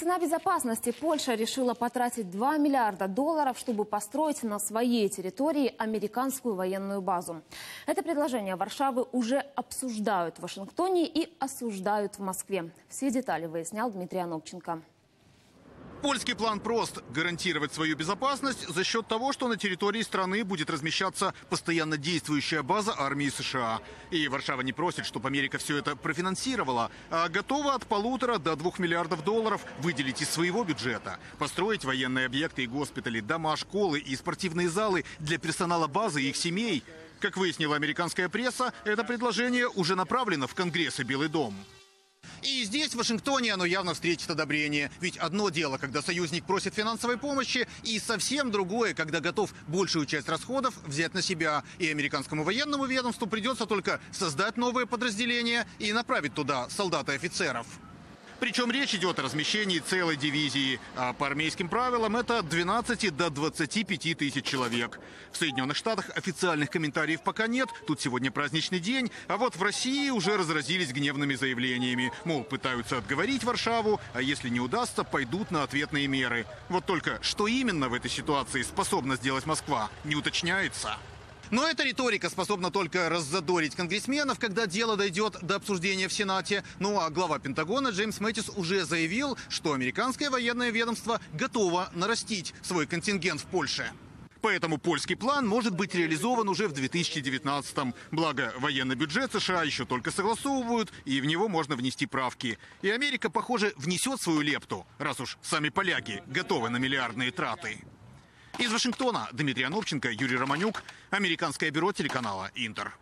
Цена безопасности. Польша решила потратить 2 миллиарда долларов, чтобы построить на своей территории американскую военную базу. Это предложение Варшавы уже обсуждают в Вашингтоне и осуждают в Москве. Все детали выяснял Дмитрий Анопченко. Польский план прост – гарантировать свою безопасность за счет того, что на территории страны будет размещаться постоянно действующая база армии США. И Варшава не просит, чтобы Америка все это профинансировала, а готова от полутора до двух миллиардов долларов выделить из своего бюджета, построить военные объекты и госпитали, дома, школы и спортивные залы для персонала базы и их семей. Как выяснила американская пресса, это предложение уже направлено в Конгресс и Белый дом. И здесь, в Вашингтоне, оно явно встретит одобрение. Ведь одно дело, когда союзник просит финансовой помощи, и совсем другое, когда готов большую часть расходов взять на себя. И американскому военному ведомству придется только создать новые подразделения и направить туда солдат и офицеров. Причем речь идет о размещении целой дивизии. А по армейским правилам это от 12 до 25 тысяч человек. В Соединенных Штатах официальных комментариев пока нет. Тут сегодня праздничный день. А вот в России уже разразились гневными заявлениями. Мол, пытаются отговорить Варшаву, а если не удастся, пойдут на ответные меры. Вот только что именно в этой ситуации способна сделать Москва, не уточняется. Но эта риторика способна только раззадорить конгрессменов, когда дело дойдет до обсуждения в Сенате. Ну а глава Пентагона Джеймс Мэттис уже заявил, что американское военное ведомство готово нарастить свой контингент в Польше. Поэтому польский план может быть реализован уже в 2019-м. Благо, военный бюджет США еще только согласовывают, и в него можно внести правки. И Америка, похоже, внесет свою лепту, раз уж сами поляки готовы на миллиардные траты. Из Вашингтона Дмитрий Анопченко, Юрий Романюк, Американское бюро телеканала «Интер».